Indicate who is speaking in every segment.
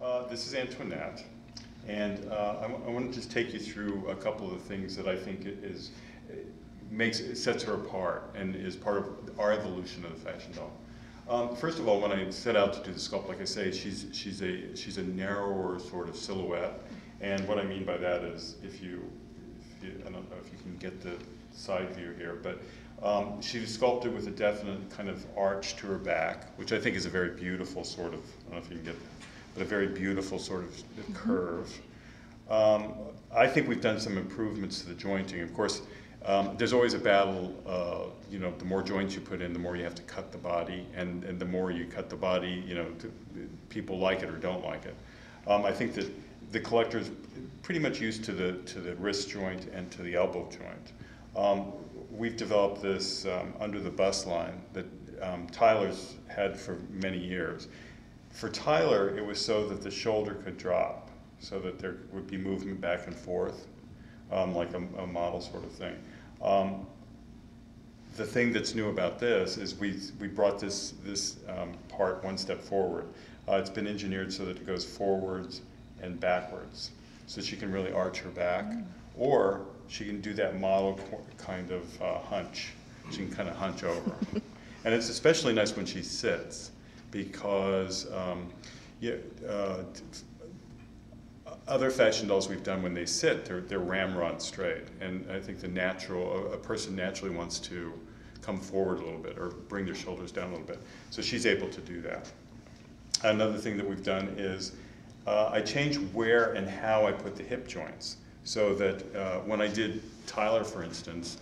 Speaker 1: Uh, this is Antoinette, and uh, I, want to just take you through a couple of the things that I think is makes sets her apart and is part of our evolution of the fashion doll. Um, first of all, when I set out to do the sculpt, like I say, she's she's a she's a narrower sort of silhouette, and what I mean by that is if you, if you I don't know if you can get the side view here, but um, she was sculpted with a definite kind of arch to her back, which I think is a very beautiful sort of, I don't know if you can get but a very beautiful sort of curve. Um, I think we've done some improvements to the jointing. Of course, um, there's always a battle, uh, you know, the more joints you put in, the more you have to cut the body, and, and the more you cut the body, you know, to, people like it or don't like it. Um, I think that the collector's pretty much used to the, to the wrist joint and to the elbow joint. Um, we've developed this um, under the bust line that um, Tyler's had for many years. For Tyler, it was so that the shoulder could drop, so that there would be movement back and forth, um, like a, a, model sort of thing. Um, the thing that's new about this is we, we brought this, this um, part one step forward. Uh, it's been engineered so that it goes forwards and backwards, so she can really arch her back, mm. or she can do that model kind of uh, hunch. She can kind of hunch over. and it's especially nice when she sits because um, yeah, uh, other fashion dolls we've done when they sit, they're, they're ramrod straight. And I think the natural, a, a person naturally wants to come forward a little bit or bring their shoulders down a little bit. So she's able to do that. Another thing that we've done is uh, I change where and how I put the hip joints so that uh, when I did Tyler, for instance,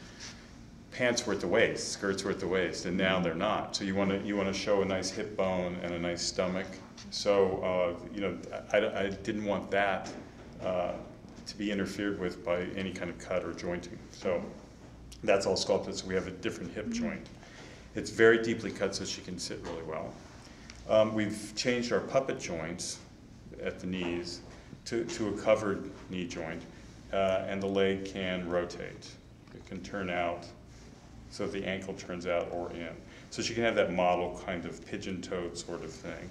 Speaker 1: pants were at the waist, skirts were at the waist, and now they're not. So you want to you want to show a nice hip bone and a nice stomach. So uh, you know, I, I, didn't want that uh, to be interfered with by any kind of cut or jointing. So that's all sculpted. So we have a different hip mm-hmm. joint. It's very deeply cut, so she can sit really well. Um, we've changed our puppet joints at the knees to, to a covered knee joint uh, and the leg can rotate. It can turn out so the ankle turns out or in. So she can have that model kind of pigeon-toed sort of thing.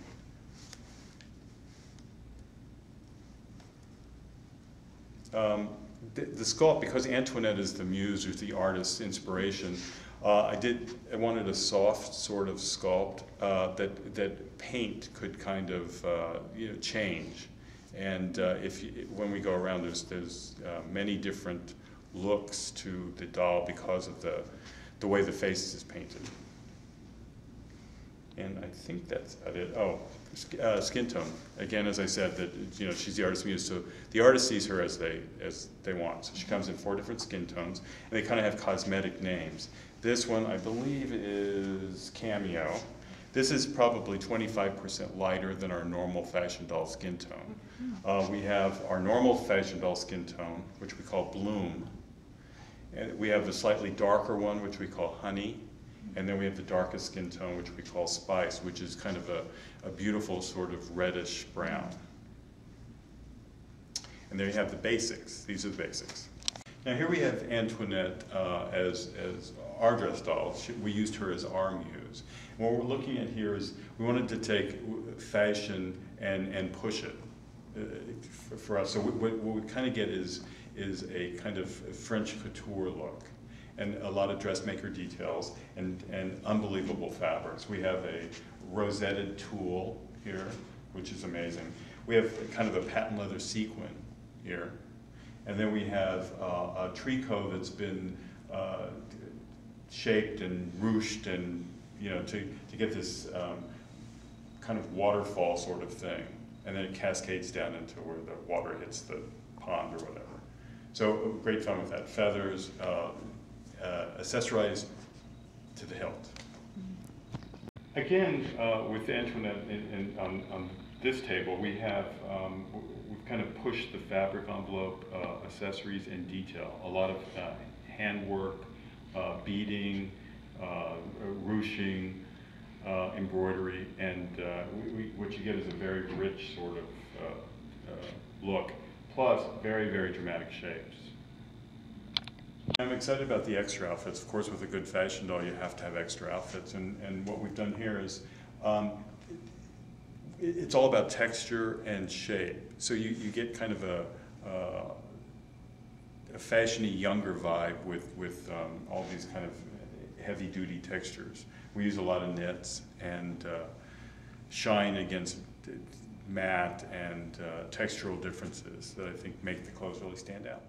Speaker 1: Um, the, the, sculpt, because Antoinette is the muse or the artist's inspiration, uh, I did. I wanted a soft sort of sculpt uh, that that paint could kind of uh, you know change. And uh, if you, when we go around, there's, there's uh, many different looks to the doll because of the, the way the face is painted. And I think that's about it. Oh, uh, skin tone. Again, as I said, that you know she's the artist muse, so the artist sees her as they as they want. So she comes in four different skin tones, and they kind of have cosmetic names. This one, I believe, is Cameo. This is probably 25% lighter than our normal fashion doll skin tone. Uh, we have our normal fashion doll skin tone, which we call Bloom. And we have the slightly darker one, which we call Honey. And then we have the darkest skin tone, which we call Spice, which is kind of a, a beautiful sort of reddish brown. And then you have the basics. These are the basics. Now here we have Antoinette uh, as, as our dress doll. She, we used her as our muse. And what we're looking at here is we wanted to take fashion and, and push it uh, for us. So what, what we kind of get is, is a kind of French couture look and a lot of dressmaker details and, and unbelievable fabrics. We have a rosetted tulle here, which is amazing. We have kind of a patent leather sequin here. And then we have uh, a tricot that's been uh, shaped and ruched and, you know, to, to get this um, kind of waterfall sort of thing. And then it cascades down into where the water hits the pond or whatever. So great fun with that. Feathers, uh, uh accessorized to the hilt. Again, uh, with Antoinette in, in, on, on this table, we have um, we've kind of pushed the fabric envelope, uh, accessories, and detail. A lot of uh, handwork, uh, beading, ruching, embroidery, and we, we, what you get is a very rich sort of look, plus very, very dramatic shapes. I'm excited about the extra outfits. Of course, with a good fashion doll, you have to have extra outfits. And, and what we've done here is um, it- it's all about texture and shape. So you, you get kind of a, uh, a fashiony younger vibe with, with um, all these kind of heavy-duty textures. We use a lot of knits and uh, shine against matte and uh, textural differences that I think make the clothes really stand out.